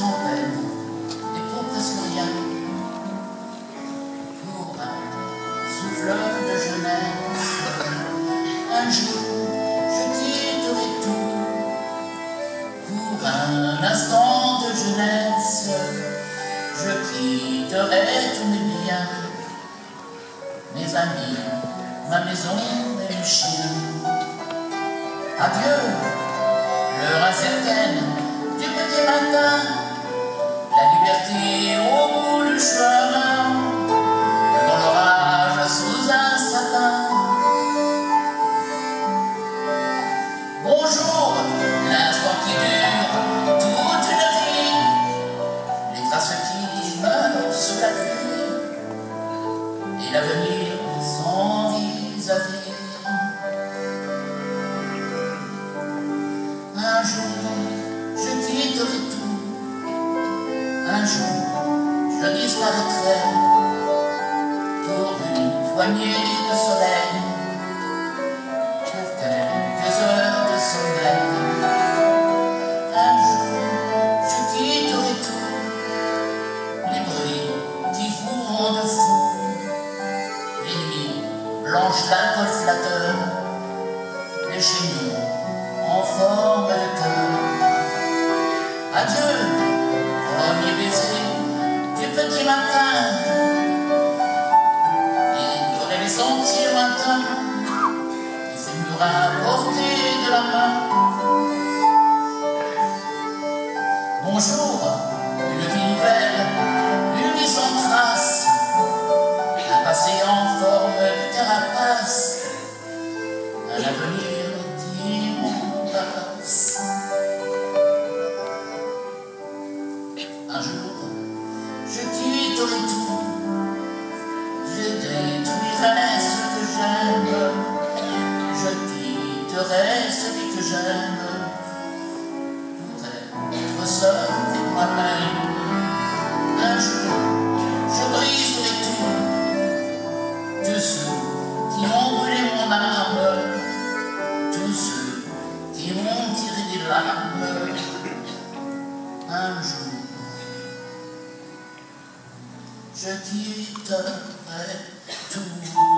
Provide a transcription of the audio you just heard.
peine et pour presque rien, pour un souffle de jeunesse. Un jour, je quitterai tout pour un instant de jeunesse. Je quitterai tous mes biens, mes amis, ma maison et mes chiens. Adieu, l'heure incertaine du petit matin, la liberté au bout du chemin, dans l'orage sous un sapin. Bonjour, l'instant qui dure toute une vie, les traces qui meurent sous la pluie, et l'avenir Un jour, je quitterai tout. Un jour, je disparaîtrai pour une poignée de soleil, quelques heures de sommeil. Un jour, je quitterai tout. Les bruits qui vous rendent fou, les nuits blanches d'alcool flatteur, les genoux en forme. Adieu, premier baiser du petit matin. Et les sentiers lointains, et ces Jour, je quitterai tout, je détruirai ce que j'aime, je quitterai celui que j'aime pour être seul avec moi-même. Un jour, je briserai tout, tous ceux qui ont brûlé mon âme, tous ceux qui m'ont tiré des larmes. Un jour, je quitterai tout.